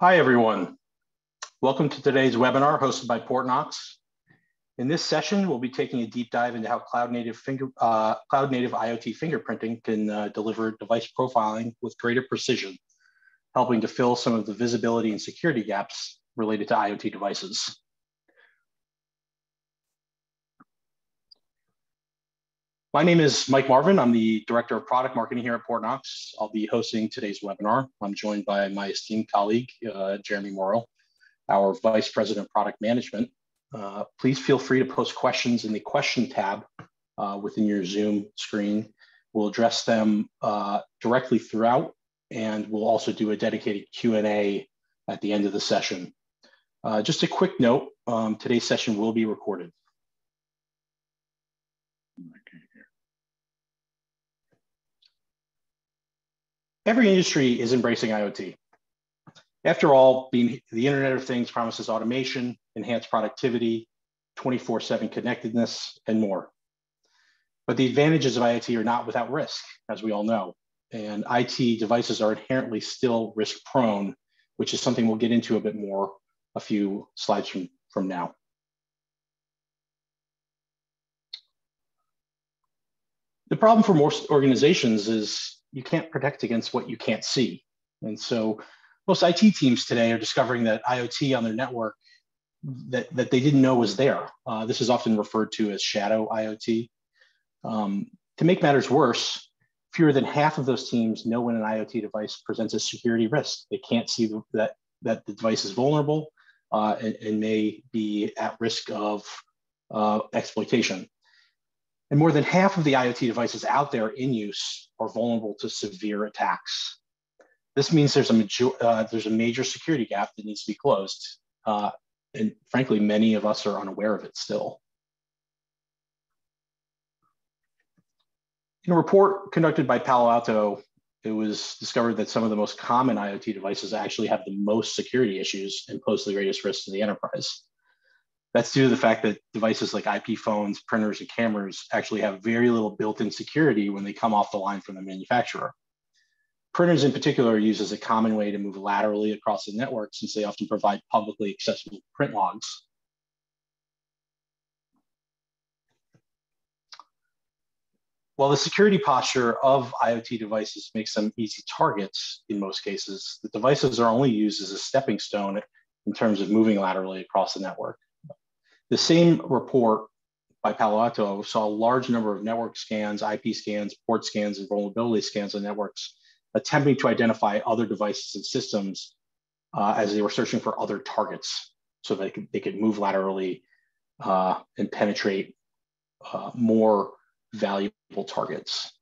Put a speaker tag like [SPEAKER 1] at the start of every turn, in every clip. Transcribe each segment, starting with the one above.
[SPEAKER 1] Hi, everyone. Welcome to today's webinar hosted by Portnox. In this session, we'll be taking a deep dive into how cloud native, finger, uh, cloud native IoT fingerprinting can uh, deliver device profiling with greater precision, helping to fill some of the visibility and security gaps related to IoT devices. My name is Mike Marvin. I'm the Director of Product Marketing here at Portnox. I'll be hosting today's webinar. I'm joined by my esteemed colleague, uh, Jeremy Morrow, our Vice President of Product Management. Uh, please feel free to post questions in the question tab uh, within your Zoom screen. We'll address them uh, directly throughout, and we'll also do a dedicated Q&A at the end of the session. Uh, just a quick note, um, today's session will be recorded. Every industry is embracing IoT. After all, being the Internet of Things promises automation, enhanced productivity, 24-7 connectedness, and more. But the advantages of IoT are not without risk, as we all know. And IT devices are inherently still risk prone, which is something we'll get into a bit more a few slides from, from now. The problem for most organizations is you can't protect against what you can't see. And so most IT teams today are discovering that IoT on their network that, that they didn't know was there. Uh, this is often referred to as shadow IoT. Um, to make matters worse, fewer than half of those teams know when an IoT device presents a security risk. They can't see that, that the device is vulnerable uh, and, and, may be at risk of uh, exploitation. And more than half of the IoT devices out there in use are vulnerable to severe attacks. This means there's a, major, uh, there's a major security gap that needs to be closed. Uh, and frankly, many of us are unaware of it still. In a report conducted by Palo Alto, it was discovered that some of the most common IoT devices actually have the most security issues and pose the greatest risk to the enterprise. That's due to the fact that devices like IP phones, printers, and cameras actually have very little built-in security when they come off the line from the manufacturer. Printers in particular are used as a common way to move laterally across the network since they often provide publicly accessible print logs. While the security posture of IoT devices makes them easy targets in most cases, the devices are only used as a stepping stone in terms of moving laterally across the network. The same report by Palo Alto saw a large number of network scans, IP scans, port scans, and vulnerability scans on networks, attempting to identify other devices and systems uh, as they were searching for other targets so they could, they could move laterally uh, and penetrate uh, more valuable targets.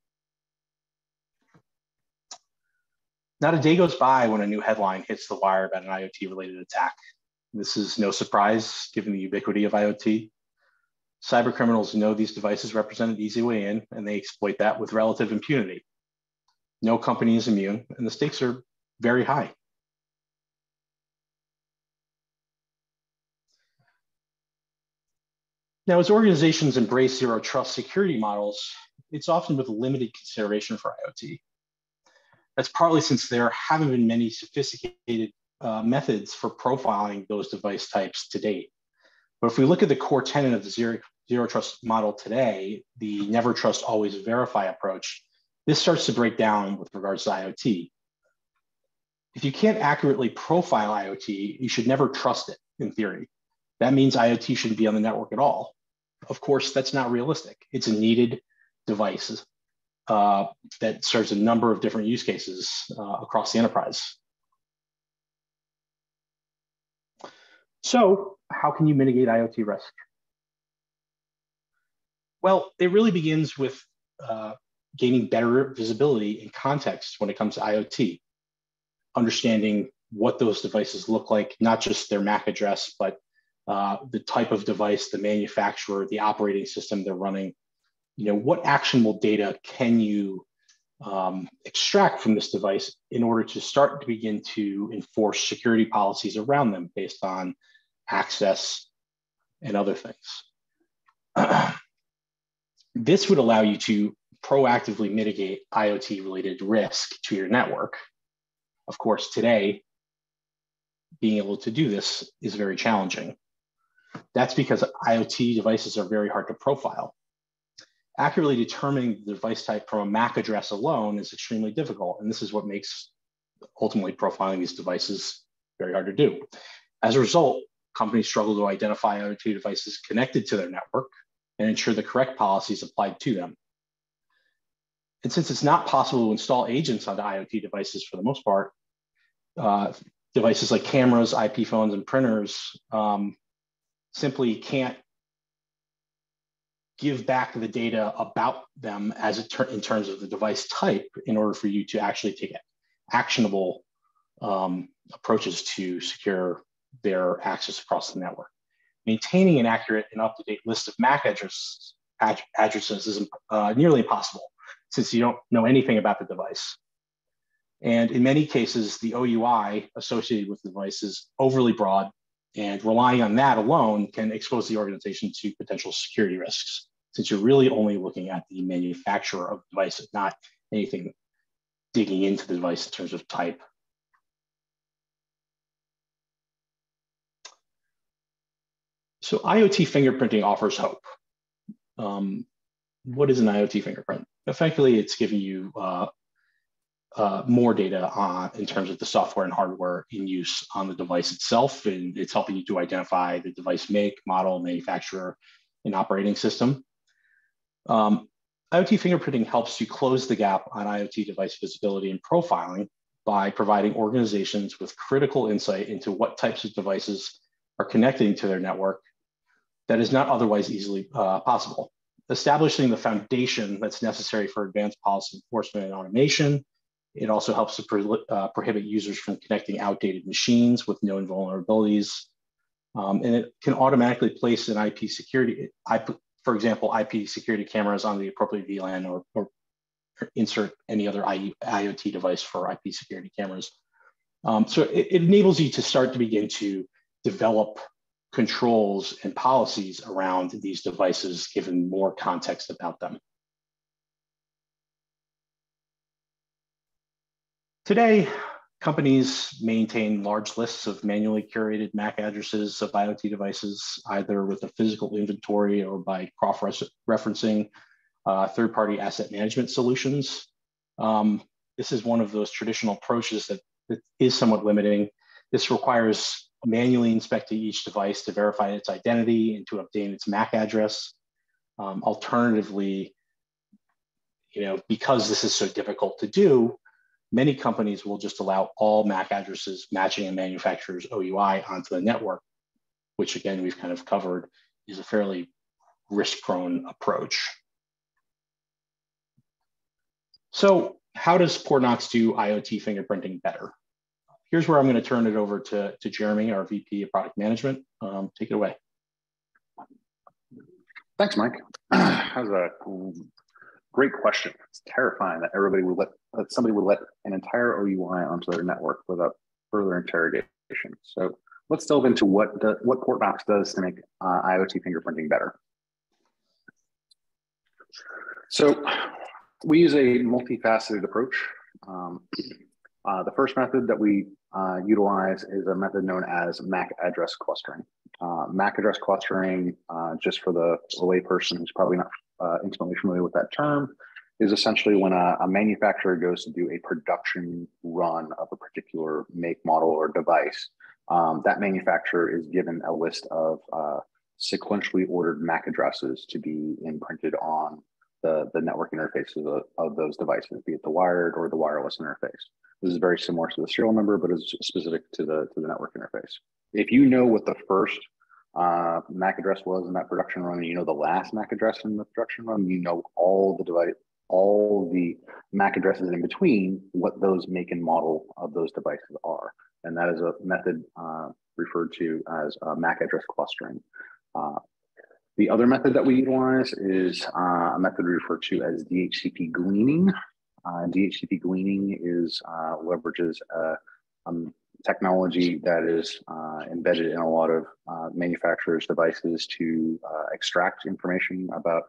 [SPEAKER 1] Not a day goes by when a new headline hits the wire about an IoT related attack. This is no surprise given the ubiquity of IoT. Cyber criminals know these devices represent an easy way in, and they exploit that with relative impunity. No company is immune, and the stakes are very high. Now, as organizations embrace zero trust security models, it's often with limited consideration for IoT. That's partly since there haven't been many sophisticated uh, methods for profiling those device types to date. But if we look at the core tenet of the zero, zero trust model today, the never trust, always verify approach, this starts to break down with regards to IoT. If you can't accurately profile IoT, you should never trust it in theory. That means IoT shouldn't be on the network at all. Of course, that's not realistic. It's a needed device uh, that serves a number of different use cases uh, across the enterprise. So how can you mitigate IoT risk? Well, it really begins with uh, gaining better visibility and context when it comes to IoT, understanding what those devices look like, not just their MAC address, but uh, the type of device, the manufacturer, the operating system they're running. You know, what actionable data can you um, extract from this device in order to start to begin to enforce security policies around them based on access, and other things. this would allow you to proactively mitigate IoT related risk to your network. Of course, today, being able to do this is very challenging. That's because IoT devices are very hard to profile. Accurately determining the device type from a MAC address alone is extremely difficult, and this is what makes ultimately profiling these devices very hard to do. As a result, companies struggle to identify IoT devices connected to their network and ensure the correct policies applied to them. And since it's not possible to install agents onto IoT devices for the most part, uh, devices like cameras, IP phones, and printers um, simply can't give back the data about them as it ter in terms of the device type in order for you to actually take actionable um, approaches to secure their access across the network. Maintaining an accurate and up-to-date list of MAC address, ad addresses is uh, nearly impossible since you don't know anything about the device. And in many cases, the OUI associated with the device is overly broad and relying on that alone can expose the organization to potential security risks since you're really only looking at the manufacturer of the device, not anything digging into the device in terms of type. So IoT fingerprinting offers hope. Um, what is an IoT fingerprint? Effectively, it's giving you uh, uh, more data on in terms of the software and hardware in use on the device itself, and it's helping you to identify the device make, model, manufacturer, and operating system. Um, IoT fingerprinting helps you close the gap on IoT device visibility and profiling by providing organizations with critical insight into what types of devices are connecting to their network that is not otherwise easily uh, possible. Establishing the foundation that's necessary for advanced policy enforcement and automation. It also helps to pro uh, prohibit users from connecting outdated machines with known vulnerabilities. Um, and it can automatically place an IP security, IP, for example, IP security cameras on the appropriate VLAN or, or insert any other IoT device for IP security cameras. Um, so it, it, enables you to start to begin to develop controls and policies around these devices, given more context about them. Today, companies maintain large lists of manually curated MAC addresses of IoT devices, either with a physical inventory or by cross-referencing uh, third-party asset management solutions. Um, this is one of those traditional approaches that, that is somewhat limiting. This requires manually inspecting each device to verify its identity and to obtain its MAC address. Um, alternatively, you know, because this is so difficult to do, many companies will just allow all MAC addresses matching a manufacturer's OUI onto the network, which again, we've kind of covered is a fairly risk-prone approach. So how does Portnox do IoT fingerprinting better? Here's where I'm going to turn it over to, to Jeremy, our VP of Product Management. Um, take it away.
[SPEAKER 2] Thanks, Mike. that was a great question. It's terrifying that everybody would let that somebody would let an entire OUI onto their network without further interrogation. So let's delve into what the, what Portnox does to make uh, IoT fingerprinting better. So we use a multifaceted approach. Um, uh, the first method that we uh, utilize is a method known as MAC address clustering. Uh, MAC address clustering, uh, just for the layperson who's probably not uh, intimately familiar with that term, is essentially when a, a, manufacturer goes to do a production run of a particular make, model, or device. Um, that manufacturer is given a list of uh, sequentially ordered MAC addresses to be imprinted on the, the network interfaces of, of those devices, be it the wired or the wireless interface. This is very similar to the serial number, but is specific to the to the network interface. If you know what the first uh, MAC address was in that production run, and you know the last MAC address in the production run, you know all the device, all the MAC addresses in between, what those make and model of those devices are, and that is a method uh, referred to as uh, MAC address clustering. The other method that we utilize is uh, a method referred to as DHCP gleaning. Uh, DHCP gleaning is uh, leverages a, um, technology that is uh, embedded in a lot of uh, manufacturers' devices to uh, extract information about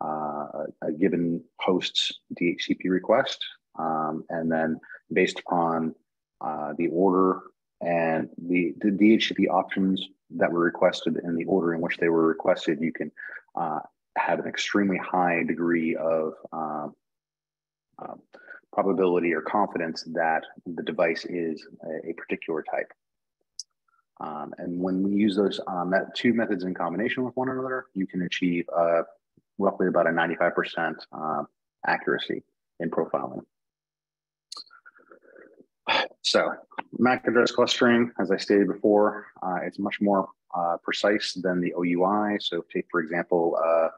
[SPEAKER 2] a given host's DHCP request, um, and then based upon the order and the, the DHCP options that were requested in the order in which they were requested, you can uh, have an extremely high degree of uh, uh, probability or confidence that the device is a, a particular type. Um, and when we use those uh, met two methods in combination with one another, you can achieve uh, roughly about a 95% uh, accuracy in profiling. So MAC address clustering, as I stated before, uh, it's much more uh, precise than the OUI. So take, for example, uh,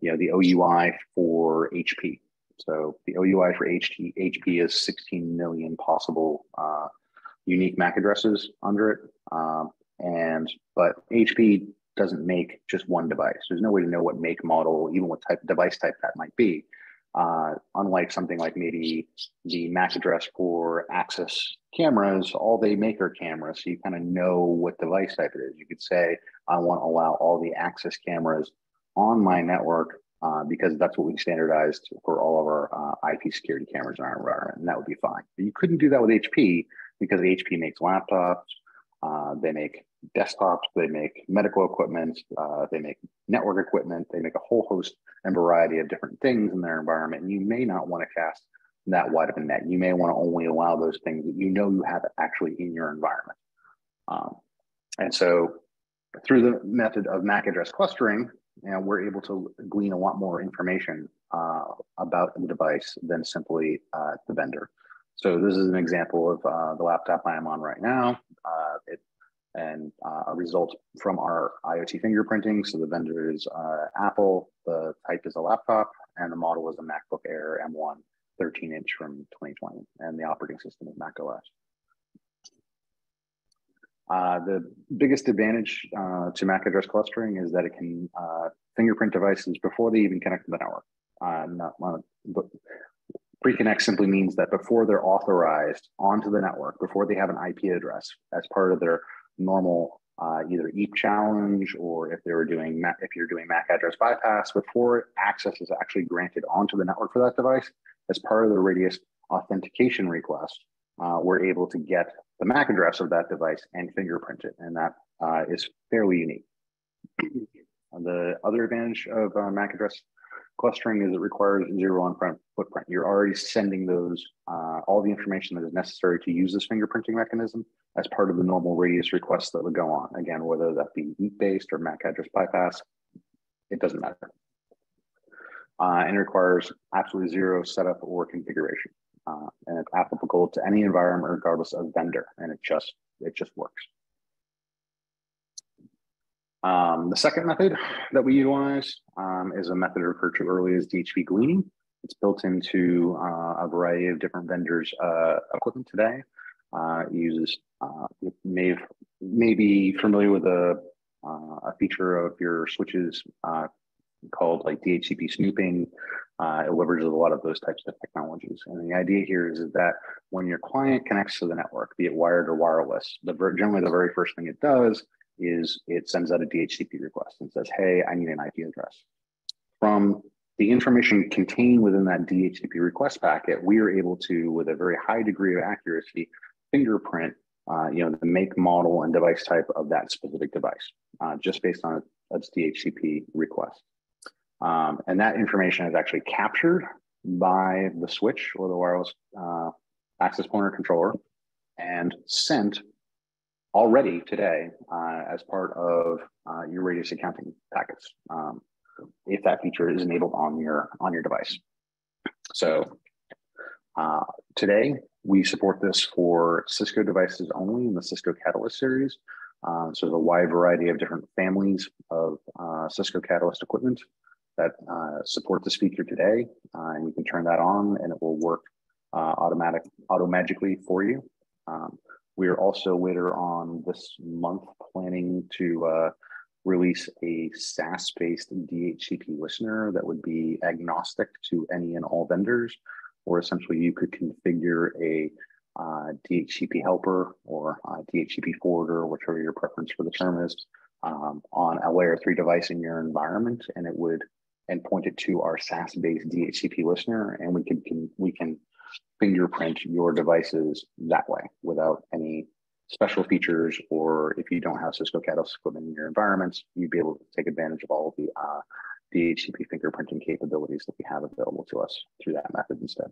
[SPEAKER 2] you know, the OUI for HP. So the OUI for HT, HP is 16 million possible uh, unique MAC addresses under it. Um, and but HP doesn't make just one device. There's no way to know what make, model, even what type of device type that might be. Uh, unlike something like maybe the MAC address for Axis cameras, all they make are cameras. So you kind of know what device type it is. You could say, I want to allow all the Axis cameras on my network uh, because that's what we standardized for all of our uh, IP security cameras in our environment, and that would be fine. But you couldn't do that with HP because HP makes laptops, uh, they make desktops, they make medical equipment, uh, they make network equipment, they make a whole host and variety of different things in their environment. And you may not want to cast that wide of a net. You may want to only allow those things that you know you have actually in your environment. Um, and so through the method of MAC address clustering, you know, we're able to glean a lot more information uh, about the device than simply uh, the vendor. So this is an example of uh, the laptop I am on right now. Uh, it and uh, a result from our IoT fingerprinting. So the vendor is uh, Apple, the type is a laptop, and the model is a MacBook Air M1 13 inch from 2020, and the operating system is Mac OS. Uh, the biggest advantage uh, to MAC address clustering is that it can uh, fingerprint devices before they even connect to the network. Uh, not, pre-connect simply means that before they're authorized onto the network, before they have an IP address as part of their normal uh, either EAP challenge or if they were doing MAC, if you're doing MAC address bypass before access is actually granted onto the network for that device as part of the Radius authentication request, uh, we're able to get the MAC address of that device and fingerprint it, and that uh, is fairly unique. the other advantage of uh, MAC address clustering is it requires zero on-prem footprint. You're already sending those, uh, all the information that is necessary to use this fingerprinting mechanism as part of the normal radius requests that would go on. Again, whether that be EAP-based or MAC address bypass, it doesn't matter. Uh, and requires absolutely zero setup or configuration. Uh, and it's applicable to any environment regardless of vendor, and it just, it just works. Um, the second method that we utilize um, is a method referred to earlier as DHCP gleaning. It's built into uh, a variety of different vendors' uh, equipment today. Uh, it uses uh, you may may be familiar with a uh, a feature of your switches uh, called like DHCP snooping. it leverages a lot of those types of technologies. And the idea here is, is that when your client connects to the network, be it wired or wireless, the generally the very first thing it does is it sends out a DHCP request and says, hey, I need an IP address. From the information contained within that DHCP request packet, we are able to, with a very high degree of accuracy, fingerprint uh, you know, the make, model, and device type of that specific device, uh, just based on its DHCP request. Um, and that information is actually captured by the switch or the wireless uh, access pointer controller and sent already today uh, as part of uh, your radius accounting packets um, if that feature is enabled on your on your device. So uh, today we support this for Cisco devices only in the Cisco Catalyst series. Uh, so there's a wide variety of different families of uh, Cisco Catalyst equipment that uh, support this feature today, and you can turn that on and it will work automatic auto magically for you. Um, we are also later on this month planning to uh, release a SaaS-based DHCP listener that would be agnostic to any and all vendors, or essentially you could configure a uh, DHCP helper or DHCP forwarder, whichever your preference for the term is, um, on a layer three device in your environment, and it would and point it to our SaaS-based DHCP listener, and we can, can we can fingerprint your devices that way without any special features, or if you don't have Cisco Catalyst equipment in your environments, you'd be able to take advantage of all of the uh, DHCP fingerprinting capabilities that we have available to us through that method instead.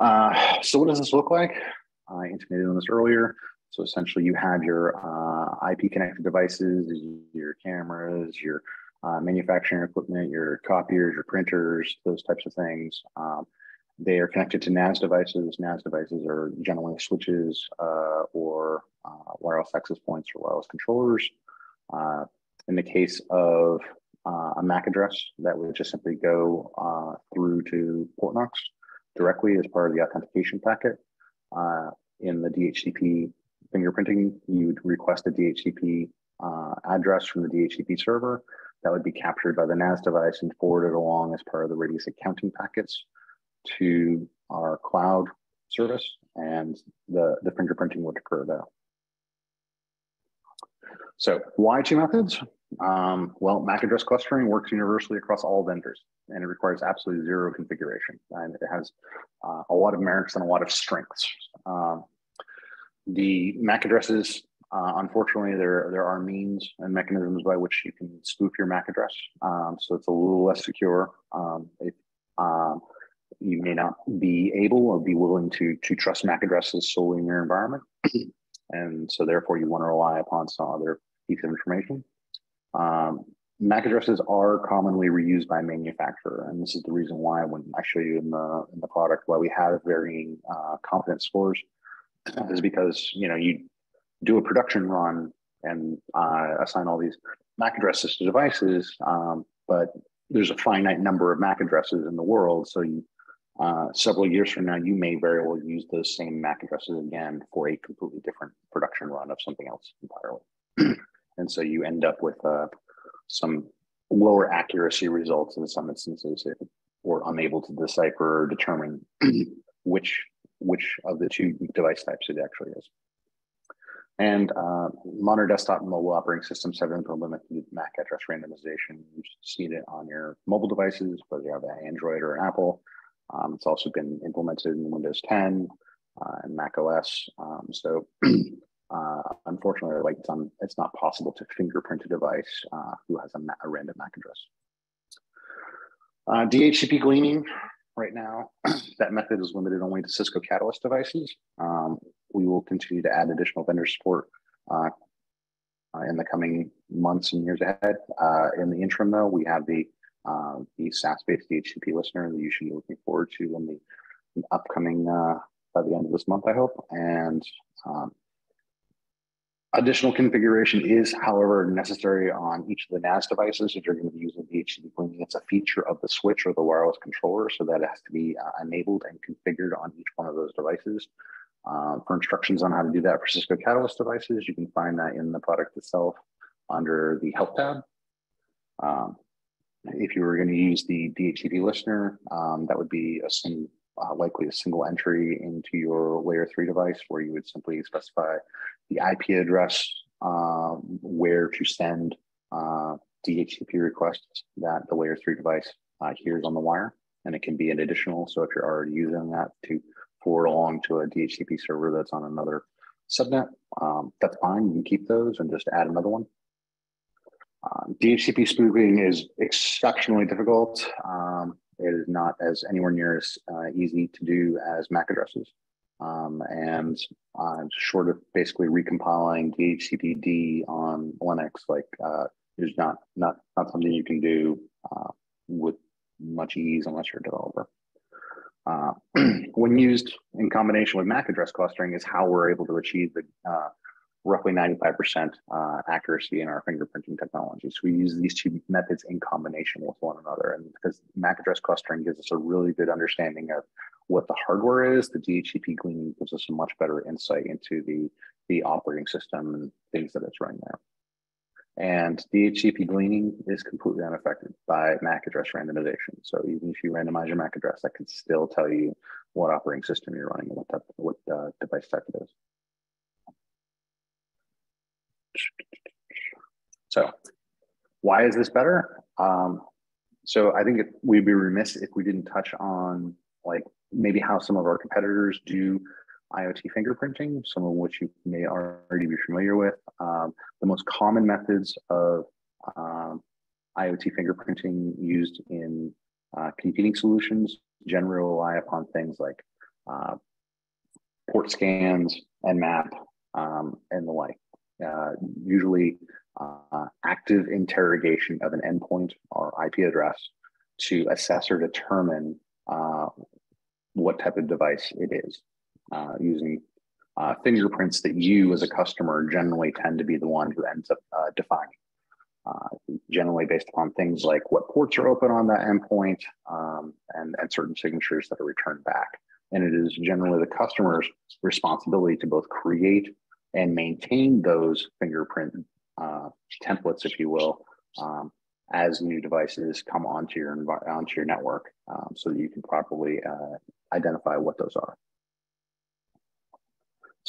[SPEAKER 2] Uh, so what does this look like? I intimated on this earlier. So essentially you have your uh, IP connected devices, your cameras, your uh, manufacturing equipment, your copiers, your printers, those types of things. Um, they are connected to NAS devices. NAS devices are generally switches uh, or uh, wireless access points or wireless controllers. Uh, in the case of uh, a MAC address, that would just simply go uh, through to Portnox directly as part of the authentication packet. In the DHCP fingerprinting, you'd request a DHCP address from the DHCP server that would be captured by the NAS device and forwarded along as part of the Radius accounting packets to our cloud service and the, the fingerprinting would occur there. So why two methods? Um, well, MAC address clustering works universally across all vendors and it requires absolutely zero configuration. And it has uh, a lot of merits and a lot of strengths. Um, the MAC addresses, uh, unfortunately, there, there are means and mechanisms by which you can spoof your MAC address. Um, so it's a little less secure. Um, if, um, you may not be able or be willing to to trust MAC addresses solely in your environment, and so therefore you want to rely upon some other piece of information. Um, MAC addresses are commonly reused by manufacturer, and this is the reason why when I show you in the in the product why we have varying uh, confidence scores is because you know you do a production run and uh, assign all these MAC addresses to devices, um, but there's a finite number of MAC addresses in the world, so you uh, several years from now, you may very well use those same MAC addresses again for a completely different production run of something else entirely. and so you end up with uh, some lower accuracy results in some instances or unable to decipher or determine which which of the two device types it actually is. And uh, modern desktop and mobile operating systems have implemented MAC address randomization. You've seen it on your mobile devices, whether you have an Android or an Apple. Um, it's also been implemented in Windows 10 uh, and Mac OS. Um, so uh, unfortunately, like it's, on, it's not possible to fingerprint a device uh, who has a, a, random MAC address. Uh, DHCP gleaning right now, that method is limited only to Cisco Catalyst devices. Um, we will continue to add additional vendor support uh, uh, in the coming months and years ahead. in the interim, though, we have the uh, the SaaS-based DHCP listener that you should be looking forward to in the, the upcoming uh, by the end of this month, I hope. And um, additional configuration is, however, necessary on each of the NAS devices if you're going to be using DHCP. It's a feature of the switch or the wireless controller, so that it has to be uh, enabled and configured on each one of those devices. Uh, for instructions on how to do that for Cisco Catalyst devices, you can find that in the product itself under the Help tab. Um, if you were going to use the DHCP listener, um, that would be a sing, uh, likely a single entry into your layer three device where you would simply specify the IP address uh, where to send uh, DHCP requests that the layer three device uh, hears on the wire. And it can be an additional. So if you're already using that to forward along to a DHCP server that's on another subnet, um, that's fine. You can keep those and just add another one. Um, DHCP spoofing is exceptionally difficult. Um, it is not as anywhere near as uh, easy to do as MAC addresses. Um, and uh, short of basically recompiling DHCPD on Linux, like uh, is not not not something you can do uh, with much ease unless you're a developer. When used in combination with MAC address clustering, is how we're able to achieve the uh, roughly 95% uh, accuracy in our fingerprinting technology. So we use these two methods in combination with one another. And because MAC address clustering gives us a really good understanding of what the hardware is, the DHCP gleaning gives us a much better insight into the, the operating system and things that it's running there. And DHCP gleaning is completely unaffected by MAC address randomization. So even if you randomize your MAC address, that can still tell you what operating system you're running and what, type, what uh, device type it is. So why is this better? Um, so I think it, we'd be remiss if we didn't touch on like maybe how some of our competitors do IoT fingerprinting, some of which you may already be familiar with. Um, the most common methods of um, IoT fingerprinting used in uh, competing solutions generally rely upon things like uh, port scans, Nmap, um, and the like. Uh, usually uh, active interrogation of an endpoint or IP address to assess or determine uh, what type of device it is uh, using uh, fingerprints that you as a customer generally tend to be the one who ends up defining. Uh, generally based upon things like what ports are open on that endpoint um, and, and certain signatures that are returned back. And it is generally the customer's responsibility to both create and maintain those fingerprint uh, templates, if you will, um, as new devices come onto your onto your network, um, so that you can properly uh, identify what those are.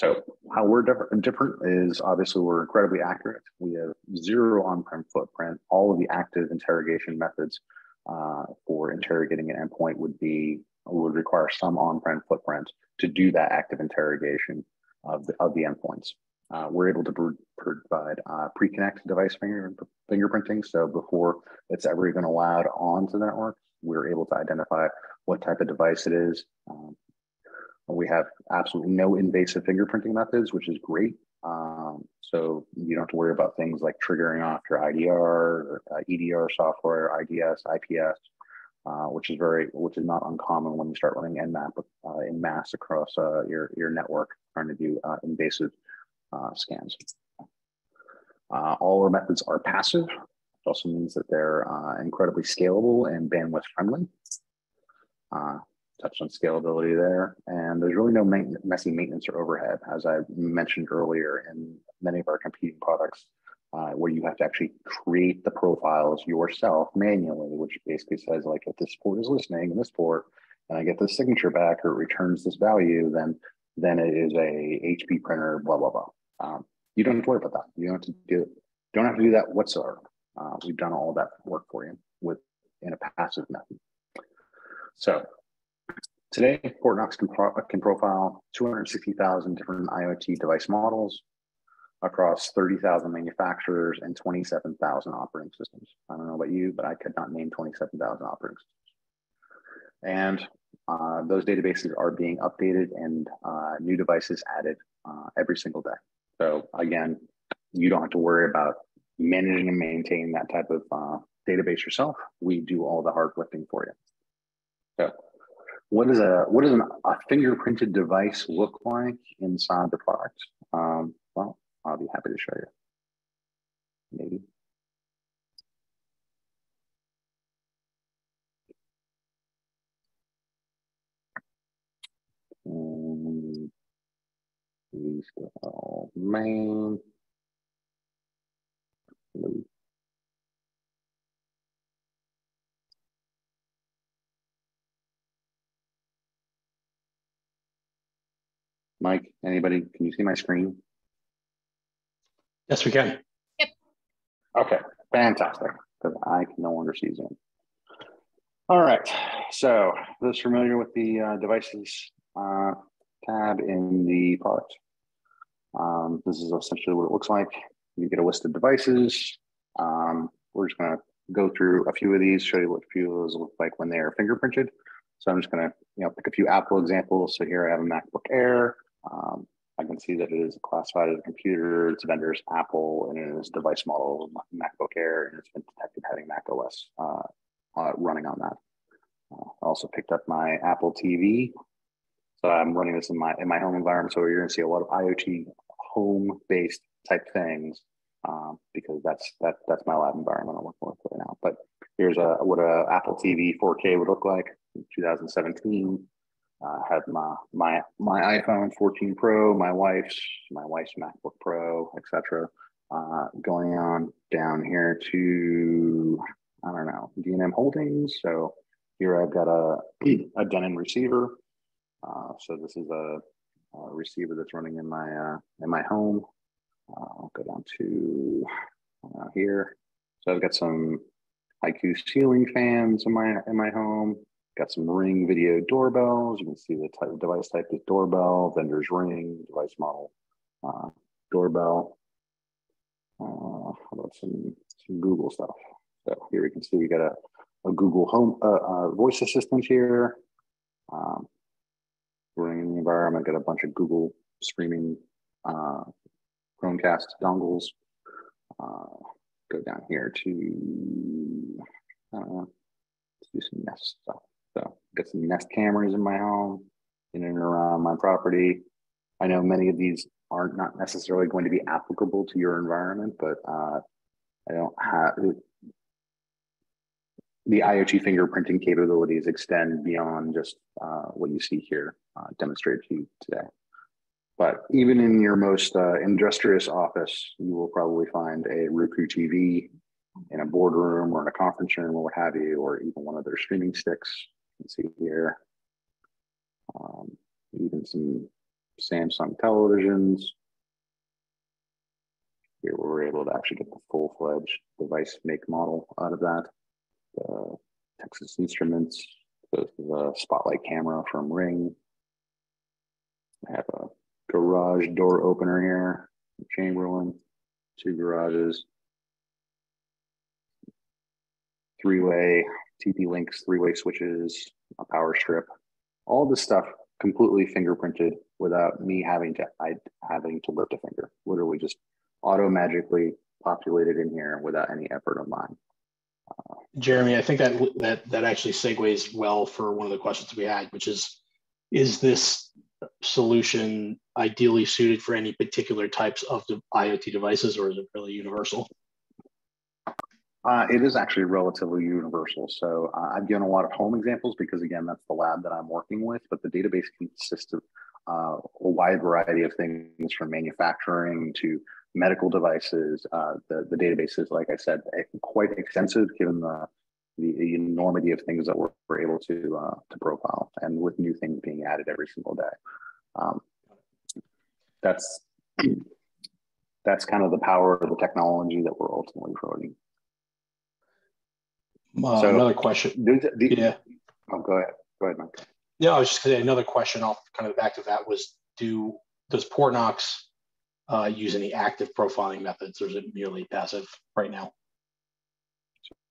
[SPEAKER 2] So how we're different, different is obviously we're incredibly accurate. We have zero on-prem footprint. All of the active interrogation methods uh, for interrogating an endpoint would be would require some on-prem footprint to do that active interrogation of the, of the endpoints. Uh, we're able to provide uh, pre-connect device finger, fingerprinting. So before it's ever even allowed onto the network, we're able to identify what type of device it is. Um, we have absolutely no invasive fingerprinting methods, which is great. Um, so you don't have to worry about things like triggering off your IDR, uh, EDR software, IDS, IPS, uh, which is very, which is not uncommon when you start running Nmap uh, in mass across uh, your your network, trying to do uh, invasive uh, scans. all our methods are passive. It also means that they're incredibly scalable and bandwidth friendly touched on scalability there. And there's really no messy maintenance or overhead, as I mentioned earlier in many of our competing products, uh, where you have to actually create the profiles yourself manually, which basically says like if this port is listening and this port, and I get this signature back or it returns this value, then then it is a HP printer, blah blah blah. Um, you don't have to worry about that. You don't have to do don't have to do that whatsoever. Uh, we've done all that work for you with in a passive method. So Today, Portnox can, pro can profile 260,000 different IoT device models across 30,000 manufacturers and 27,000 operating systems. I don't know about you, but I could not name 27,000 operating systems. And uh, those databases are being updated and uh, new devices added uh, every single day. So again, you don't have to worry about managing and maintaining that type of uh, database yourself. We do all the hard lifting for you. So what is a what does a fingerprinted device look like inside the product? Um, well, I'll be happy to show you. Maybe. Um, main. Mike, anybody, can you see my screen?
[SPEAKER 1] Yes, we can.
[SPEAKER 3] Yep.
[SPEAKER 2] Okay, fantastic, because I can no longer see Zoom. All right, so those familiar with the uh, devices uh, tab in the product. Um, this is essentially what it looks like. You get a list of devices. Um, we're just gonna go through a few of these, show you what a few of those look like when they are fingerprinted. So I'm just gonna you know pick a few Apple examples. So here I have a MacBook Air. Um, I can see that it is classified as a computer. Its vendor is Apple, and it is device model MacBook Air, and it's been detected having Mac OS uh, uh, running on that. Uh, I also picked up my Apple TV, so I'm running this in my in my home environment. So you're going to see a lot of IoT home-based type things um, because that's that that's my lab environment I'm working with right now. But here's a what a Apple TV 4K would look like in 2017 uh, had my my my iPhone 14 Pro, my wife's my wife's MacBook Pro, etc. Uh, going on down here to I don't know D&M Holdings. So here I've got a a Denon receiver. Uh, so this is a, a, receiver that's running in my uh, in my home. Uh, I'll go down to uh, here. So I've got some IQ ceiling fans in my in my home. Got some ring video doorbells. You can see the type device type is doorbell, vendor's ring, device model, uh, doorbell. Uh, how about some, some Google stuff? So here we can see we got a, a Google Home uh, uh, voice assistant here. Um, we're in the environment, got a bunch of Google streaming uh, Chromecast dongles. Uh, go down here to do some Nest stuff. Got some Nest cameras in my home, in and around my property. I know many of these are not not necessarily going to be applicable to your environment, but uh, I don't have the IoT fingerprinting capabilities extend beyond just uh, what you see here uh, demonstrated to you today. But even in your most uh, industrious office, you will probably find a Roku TV in a boardroom or in a conference room or what have you, or even one of their streaming sticks. Can see here. Um, even some Samsung televisions. Here we're able to actually get the full-fledged device make model out of that. The Texas Instruments, the spotlight camera from Ring. I have a garage door opener here, Chamberlain, two garages, three-way TP-Links, three-way switches, a power strip, all this stuff completely fingerprinted without me having to I having to lift a finger. Literally just auto magically populated in here without any effort of mine.
[SPEAKER 1] Jeremy, I think that that that actually segues well for one of the questions we had, which is, is this solution ideally suited for any particular types of IoT devices, or is it really universal?
[SPEAKER 2] Uh, it is actually relatively universal. So uh, I've given a lot of home examples because again, that's the lab that I'm working with, but the database consists of uh, a wide variety of things from manufacturing to medical devices. Uh, the, the database is, like I said, quite extensive given the, the enormity of things that we're, we're able to, uh, to profile and with new things being added every single day. Um, that's, that's kind of the power of the technology that we're ultimately promoting.
[SPEAKER 1] Uh, so another question. The,
[SPEAKER 2] the, yeah. Oh, go ahead. Go ahead, Mike.
[SPEAKER 1] Yeah, I was just going to say another question off kind of the back of that was do does Portnox uh, use any active profiling methods or is it merely passive right now?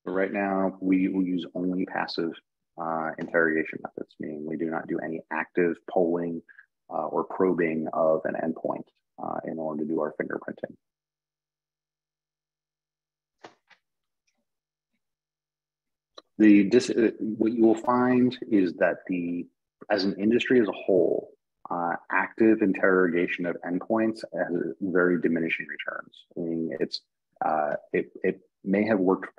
[SPEAKER 2] So right now, we will use only passive uh, interrogation methods, meaning we do not do any active polling uh, or probing of an endpoint uh, in order to do our fingerprinting. The dis, uh, what you will find is that the as an industry as a whole, uh, active interrogation of endpoints has very diminishing returns. I mean, it's uh, it it may have worked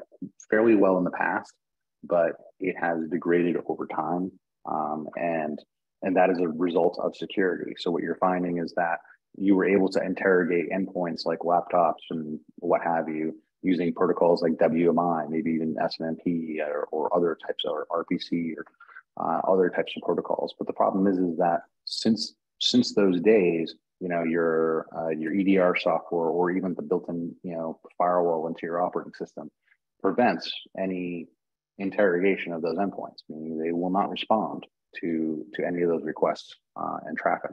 [SPEAKER 2] fairly well in the past, but it has degraded over time, um, and and that is a result of security. So what you're finding is that you were able to interrogate endpoints like laptops and what have you using protocols like WMI, maybe even SNMP or, or other types of or RPC or uh, other types of protocols. But the problem is, is that since since those days, you know, your uh, your EDR software or even the built-in you know firewall into your operating system prevents any interrogation of those endpoints, meaning they will not respond to to any of those requests uh, and traffic.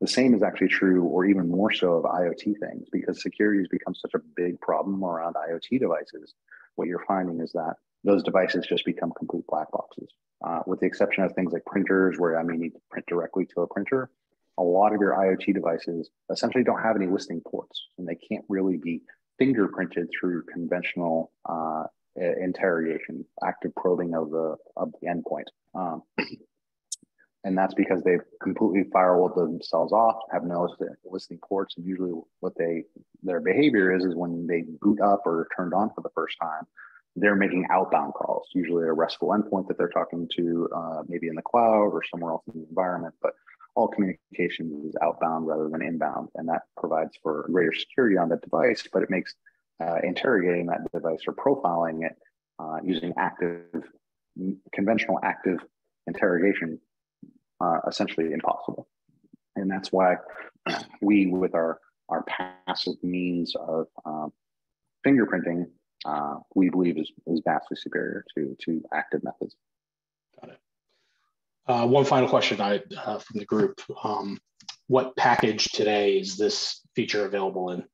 [SPEAKER 2] The same is actually true, or even more so, of IoT things, because security has become such a big problem around IoT devices. What you're finding is that those devices just become complete black boxes, uh, with the exception of things like printers, where I may need to print directly to a printer. A lot of your IoT devices essentially don't have any listening ports, and they can't really be fingerprinted through conventional uh, interrogation, active probing of the of the endpoint. Um, and that's because they've completely firewalled themselves off, have no listening ports, and usually what they their behavior is is when they boot up or turned on for the first time, they're making outbound calls, usually a RESTful endpoint that they're talking to, uh, maybe in the cloud or somewhere else in the environment. But all communication is outbound rather than inbound, and that provides for greater security on the device. But it makes uh, interrogating that device or profiling it uh, using active, conventional active interrogation uh, essentially impossible. And that's why we, with our, our passive means of um, fingerprinting, uh, we believe is, is vastly superior to, to active methods.
[SPEAKER 1] Got it. Uh, one final question I, uh, from the group. Um, what package today is this feature available in?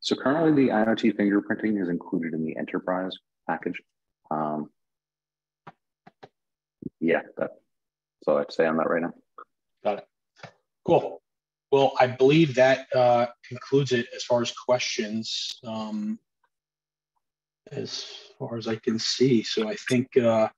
[SPEAKER 2] So currently the IoT fingerprinting is included in the enterprise package. Um, yeah, that's all I have to say on that right now.
[SPEAKER 1] Got it. Cool. Well, I believe that uh, concludes it as far as questions, um, as far as I can see. So I think uh,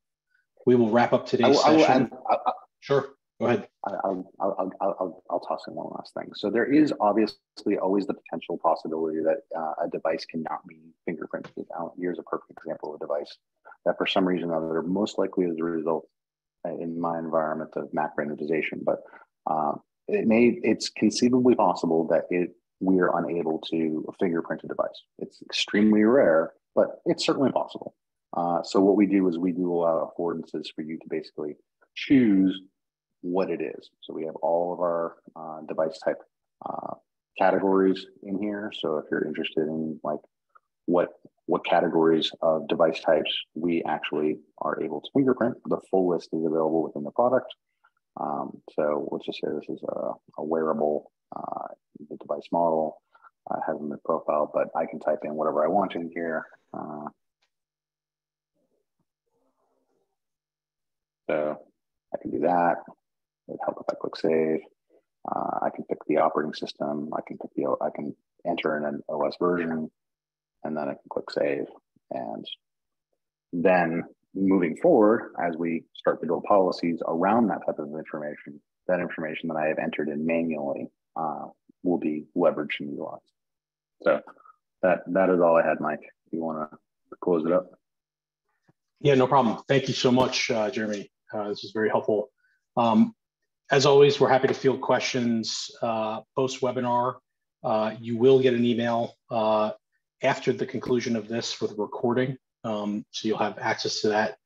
[SPEAKER 1] we will wrap up today's I will, session. I will, I, sure. Go ahead.
[SPEAKER 2] I'll, I'll, I'll, I'll, toss in one last thing. So there is obviously always the potential possibility that uh, a device cannot be fingerprinted. Here's a perfect example of a device that for some reason or other, most likely as a result in my environment of MAC randomization, but um, it may, it's conceivably possible that it we are unable to fingerprint a device. It's extremely rare, but it's certainly possible. Uh, so what we do is we do allow affordances for you to basically choose what it is. So we have all of our uh, device type uh, categories in here. So if you're interested in like what what categories of device types we actually are able to fingerprint, the full list is available within the product. Um, so let's just say this is a, a wearable uh, device model. Uh, has a profile, but I can type in whatever I want in here. Uh, so I can do that. It help if I click save. Uh, I can pick the operating system. I can pick the I can enter in an OS version, and then I can click save. And then moving forward, as we start to build policies around that type of information, that information that I have entered in manually uh, will be leveraged and utilized. So that that is all I had, Mike. If you want to close it up.
[SPEAKER 1] Yeah, no problem. Thank you so much, uh, Jeremy. Uh, this is very helpful. Um, as always, we're happy to field questions uh, post webinar. Uh, you will get an email uh, after the conclusion of this with recording. Um, so you'll have access to that.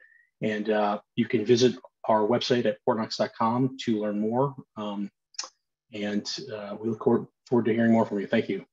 [SPEAKER 1] And uh, you can visit our website at portnox.com to learn more. Um, and uh, we look forward to hearing more from you. Thank you.